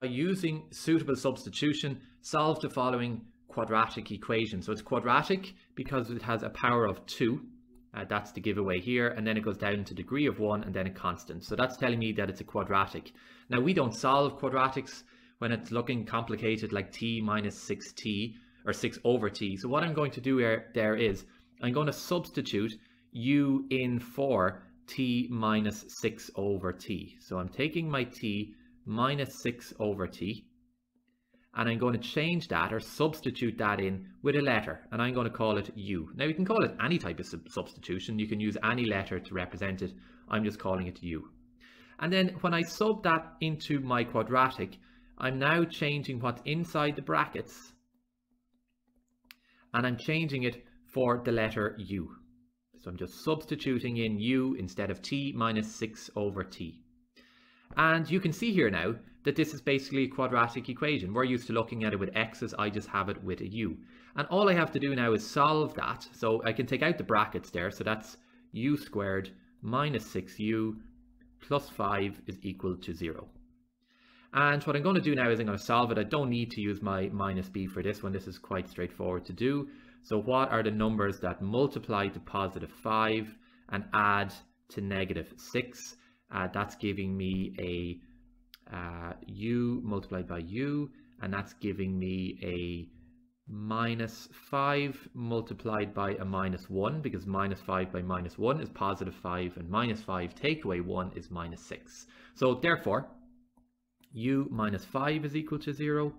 by using suitable substitution, solve the following quadratic equation. So it's quadratic because it has a power of 2. Uh, that's the giveaway here. And then it goes down to degree of 1 and then a constant. So that's telling me that it's a quadratic. Now we don't solve quadratics when it's looking complicated like t minus 6t or 6 over t. So what I'm going to do here, there is I'm going to substitute u in for t minus 6 over t. So I'm taking my t minus 6 over t and I'm going to change that or substitute that in with a letter and I'm going to call it u. Now you can call it any type of sub substitution. You can use any letter to represent it. I'm just calling it u. And then when I sub that into my quadratic, I'm now changing what's inside the brackets and I'm changing it for the letter u. So I'm just substituting in u instead of t minus 6 over t. And you can see here now that this is basically a quadratic equation. We're used to looking at it with x's, I just have it with a u. And all I have to do now is solve that. So I can take out the brackets there, so that's u squared minus 6u plus 5 is equal to 0. And what I'm going to do now is I'm going to solve it. I don't need to use my minus b for this one. This is quite straightforward to do. So what are the numbers that multiply to positive 5 and add to negative 6? Uh, that's giving me a uh, u multiplied by u, and that's giving me a minus 5 multiplied by a minus 1, because minus 5 by minus 1 is positive 5, and minus 5 take away 1 is minus 6. So therefore, u minus 5 is equal to 0,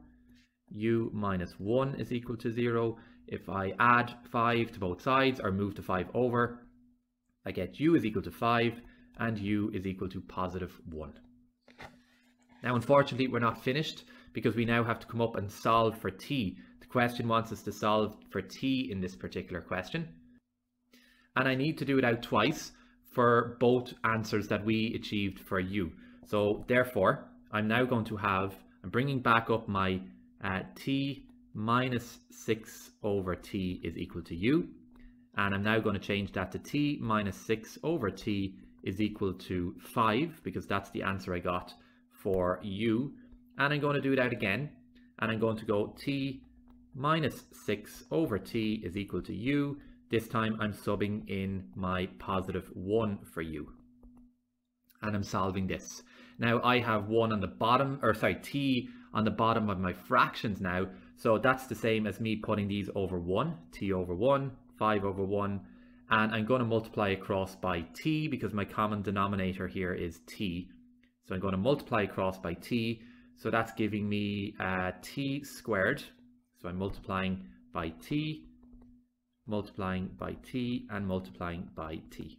u minus 1 is equal to 0. If I add 5 to both sides or move the 5 over, I get u is equal to 5 and u is equal to positive 1. Now, unfortunately, we're not finished because we now have to come up and solve for t. The question wants us to solve for t in this particular question. And I need to do it out twice for both answers that we achieved for u. So therefore, I'm now going to have, I'm bringing back up my uh, t minus 6 over t is equal to u. And I'm now going to change that to t minus 6 over t is equal to 5 because that's the answer I got for u. And I'm going to do that again. And I'm going to go t minus 6 over t is equal to u. This time I'm subbing in my positive 1 for u. And I'm solving this. Now I have 1 on the bottom, or sorry, t on the bottom of my fractions now. So that's the same as me putting these over 1, t over 1, 5 over 1, and I'm going to multiply across by t because my common denominator here is t. So I'm going to multiply across by t. So that's giving me uh, t squared. So I'm multiplying by t, multiplying by t, and multiplying by t.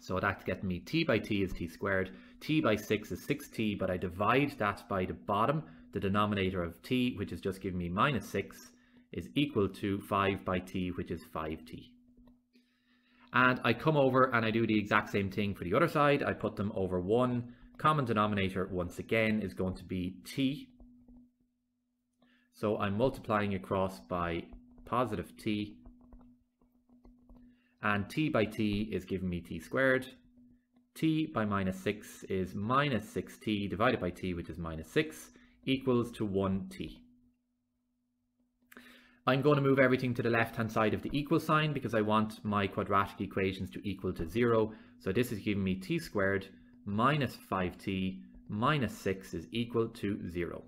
So that's getting me t by t is t squared, t by 6 is 6t, but I divide that by the bottom, the denominator of t, which is just giving me minus 6, is equal to 5 by t, which is 5t. And I come over and I do the exact same thing for the other side. I put them over 1 Common denominator once again is going to be t. So I'm multiplying across by positive t. And t by t is giving me t squared. t by minus 6 is minus 6t divided by t, which is minus 6, equals to 1t. I'm going to move everything to the left-hand side of the equal sign because I want my quadratic equations to equal to 0. So this is giving me t squared minus 5t minus 6 is equal to 0.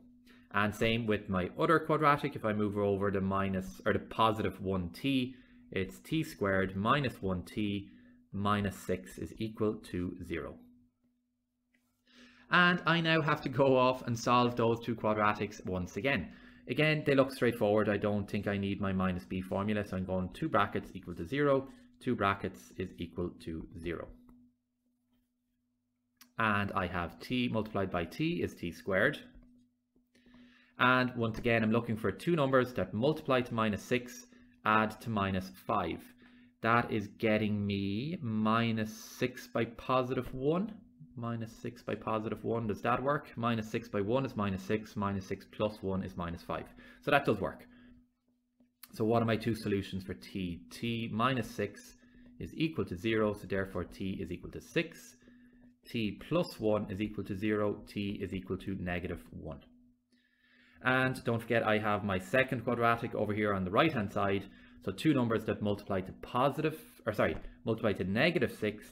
And same with my other quadratic, if I move over the minus or the positive 1t, it's t squared minus 1t minus 6 is equal to 0. And I now have to go off and solve those two quadratics once again. Again, they look straightforward. I don't think I need my minus b formula, so I'm going two brackets equal to 0, two brackets is equal to 0 and I have t multiplied by t is t squared. And once again, I'm looking for two numbers that multiply to minus 6, add to minus 5. That is getting me minus 6 by positive 1. Minus 6 by positive 1, does that work? Minus 6 by 1 is minus 6, minus 6 plus 1 is minus 5. So that does work. So what are my two solutions for t? t minus 6 is equal to 0, so therefore t is equal to 6 t plus 1 is equal to 0, t is equal to negative 1. And don't forget I have my second quadratic over here on the right hand side. So two numbers that multiply to positive, or sorry, multiply to negative 6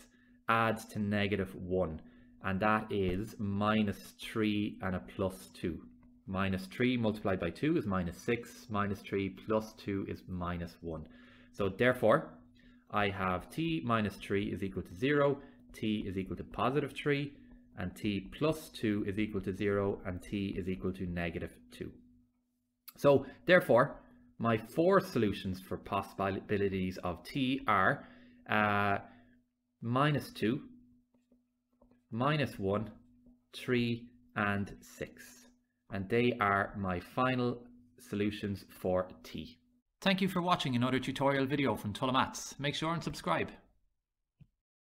adds to negative 1. And that is minus 3 and a plus 2. Minus 3 multiplied by 2 is minus 6. Minus 3 plus 2 is minus 1. So therefore, I have t minus 3 is equal to 0, t is equal to positive 3, and t plus 2 is equal to 0, and t is equal to negative 2. So therefore, my four solutions for possibilities of t are uh, minus 2, minus 1, 3, and 6. And they are my final solutions for t. Thank you for watching another tutorial video from Tulla Maths. Make sure and subscribe.